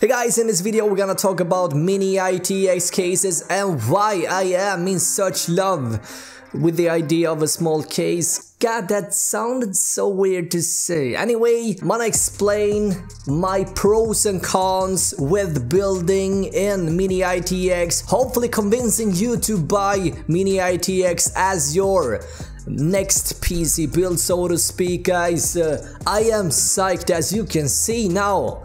Hey guys, in this video we're gonna talk about mini ITX cases and why I am in such love with the idea of a small case. God, that sounded so weird to say. Anyway, I'm gonna explain my pros and cons with building in Mini ITX, hopefully convincing you to buy Mini ITX as your next PC build, so to speak, guys. Uh, I am psyched as you can see now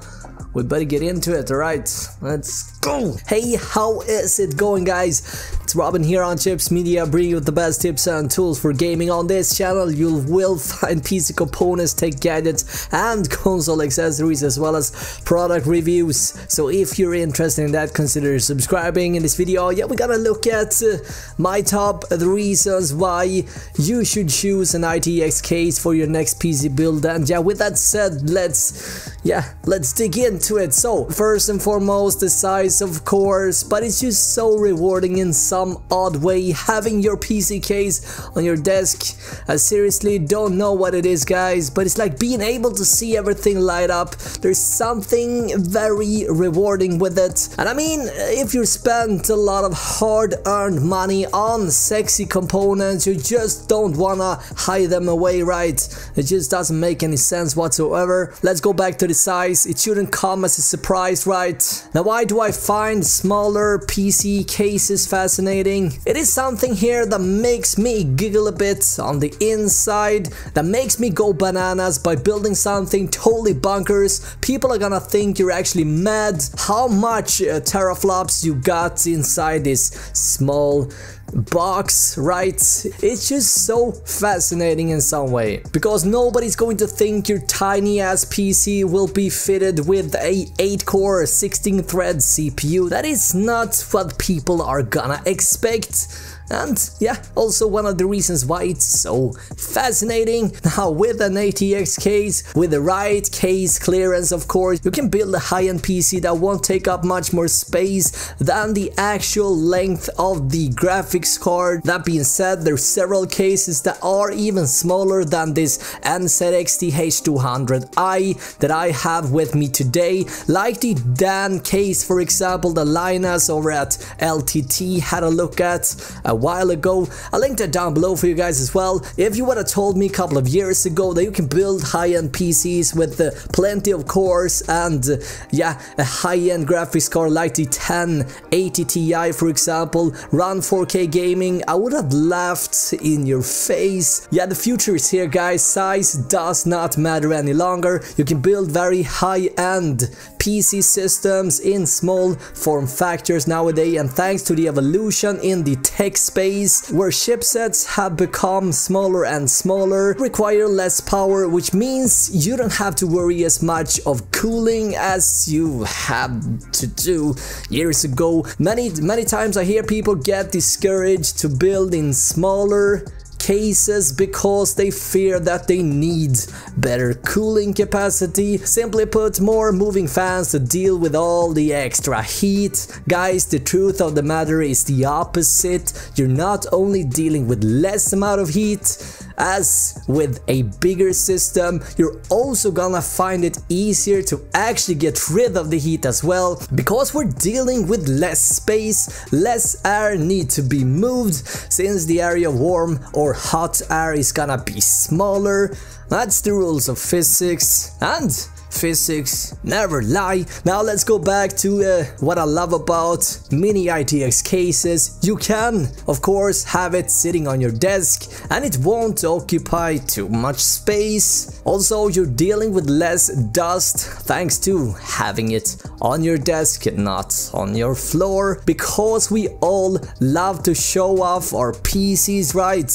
we better get into it, alright? Let's go! Hey, how is it going guys? It's Robin here on Chips Media, bringing you the best tips and tools for gaming. On this channel, you will find PC components, tech gadgets, and console accessories, as well as product reviews. So if you're interested in that, consider subscribing. In this video, yeah, we're gonna look at uh, my top the reasons why you should choose an ITX case for your next PC build. And yeah, with that said, let's, yeah, let's dig into into it. So, first and foremost, the size of course, but it's just so rewarding in some odd way having your PC case on your desk. I seriously don't know what it is guys, but it's like being able to see everything light up. There's something very rewarding with it. And I mean, if you spent a lot of hard-earned money on sexy components, you just don't wanna hide them away, right? It just doesn't make any sense whatsoever. Let's go back to the size. It shouldn't come come as a surprise, right? Now why do I find smaller PC cases fascinating? It is something here that makes me giggle a bit on the inside, that makes me go bananas by building something totally bunkers. People are gonna think you're actually mad how much uh, teraflops you got inside this small box, right? It's just so fascinating in some way. Because nobody's going to think your tiny ass PC will be fitted with a 8 core 16 thread CPU. That is not what people are gonna expect. And yeah, also one of the reasons why it's so fascinating. Now with an ATX case, with the right case clearance of course, you can build a high-end PC that won't take up much more space than the actual length of the graphics card. That being said, there's several cases that are even smaller than this NZXT H200i that I have with me today, like the Dan case for example, the Linus over at LTT had a look at. Uh, a while ago. I'll link that down below for you guys as well. If you would have told me a couple of years ago that you can build high-end PCs with uh, plenty of cores and uh, yeah, a high-end graphics card like the 1080 Ti for example, run 4K gaming, I would have laughed in your face. Yeah, the future is here guys, size does not matter any longer. You can build very high-end PC systems in small form factors nowadays and thanks to the evolution in the tech space, where chipsets have become smaller and smaller, require less power, which means you don't have to worry as much of cooling as you had to do years ago. Many, many times I hear people get discouraged to build in smaller cases because they fear that they need better cooling capacity, simply put more moving fans to deal with all the extra heat. Guys, the truth of the matter is the opposite, you're not only dealing with less amount of heat, as with a bigger system, you're also gonna find it easier to actually get rid of the heat as well, because we're dealing with less space, less air need to be moved, since the area warm or hot air is gonna be smaller. That's the rules of physics, and physics, never lie. Now let's go back to uh, what I love about mini ITX cases. You can, of course, have it sitting on your desk and it won't occupy too much space. Also, you're dealing with less dust thanks to having it on your desk, and not on your floor, because we all love to show off our PCs, right?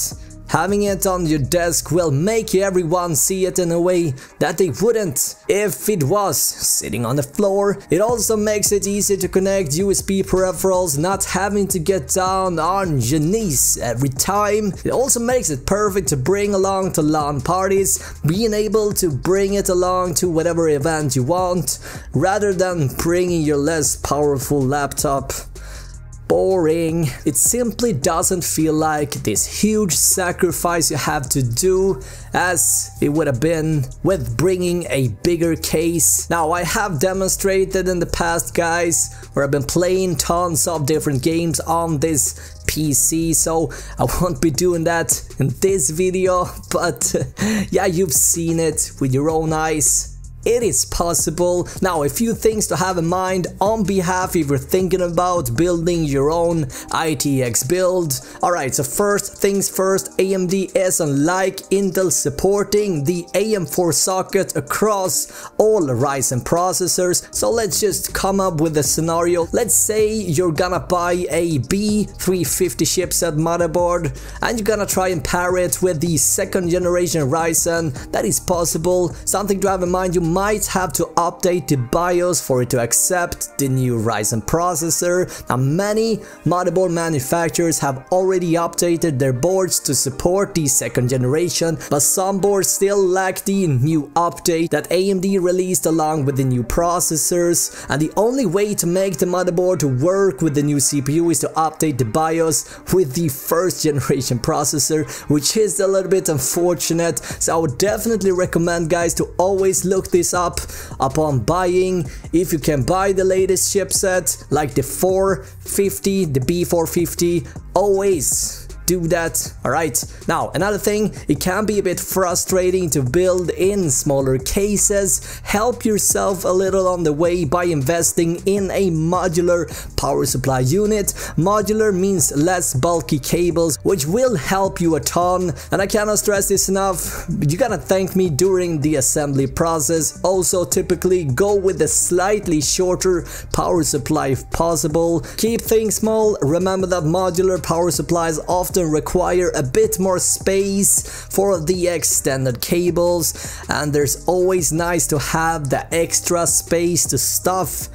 Having it on your desk will make everyone see it in a way that they wouldn't if it was sitting on the floor. It also makes it easy to connect USB peripherals, not having to get down on your knees every time. It also makes it perfect to bring along to LAN parties, being able to bring it along to whatever event you want, rather than bringing your less powerful laptop boring. It simply doesn't feel like this huge sacrifice you have to do as it would have been with bringing a bigger case. Now I have demonstrated in the past guys where I've been playing tons of different games on this PC so I won't be doing that in this video but yeah you've seen it with your own eyes it is possible. Now, a few things to have in mind on behalf if you're thinking about building your own ITX build. Alright, so first things first, AMD is unlike Intel supporting the AM4 socket across all Ryzen processors. So let's just come up with a scenario. Let's say you're gonna buy a B350 chipset motherboard and you're gonna try and pair it with the second generation Ryzen. That is possible. Something to have in mind, you might have to update the BIOS for it to accept the new Ryzen processor. Now many motherboard manufacturers have already updated their boards to support the second generation, but some boards still lack the new update that AMD released along with the new processors, and the only way to make the motherboard to work with the new CPU is to update the BIOS with the first generation processor, which is a little bit unfortunate, so I would definitely recommend guys to always look this up upon buying. If you can buy the latest chipset like the 450, the B450, always do that. Alright, now another thing, it can be a bit frustrating to build in smaller cases. Help yourself a little on the way by investing in a modular power supply unit. Modular means less bulky cables, which will help you a ton. And I cannot stress this enough, you gotta thank me during the assembly process. Also, typically go with a slightly shorter power supply if possible. Keep things small, remember that modular power supplies often often require a bit more space for the extended cables. And there's always nice to have the extra space to stuff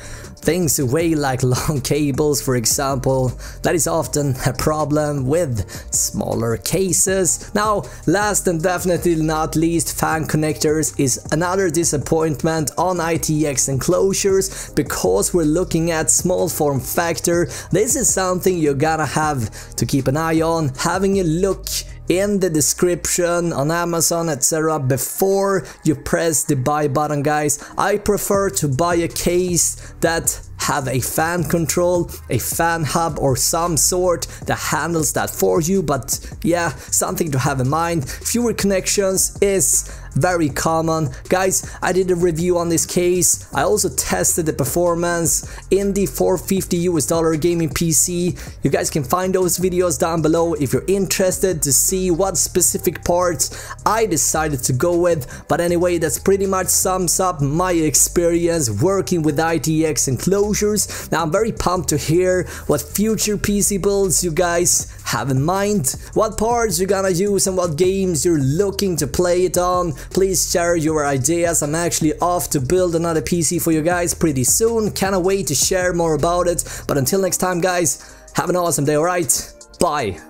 things away like long cables for example. That is often a problem with smaller cases. Now last and definitely not least fan connectors is another disappointment on ITX enclosures because we're looking at small form factor. This is something you're gonna have to keep an eye on. Having a look in the description on Amazon etc before you press the buy button guys. I prefer to buy a case that have a fan control, a fan hub or some sort that handles that for you but yeah something to have in mind. Fewer connections is very common. Guys, I did a review on this case. I also tested the performance in the 450 US dollar gaming PC. You guys can find those videos down below if you're interested to see what specific parts I decided to go with. But anyway, that's pretty much sums up my experience working with ITX Now I'm very pumped to hear what future PC builds you guys have in mind, what parts you're gonna use and what games you're looking to play it on. Please share your ideas. I'm actually off to build another PC for you guys pretty soon. Cannot wait to share more about it. But until next time guys, have an awesome day, alright? Bye.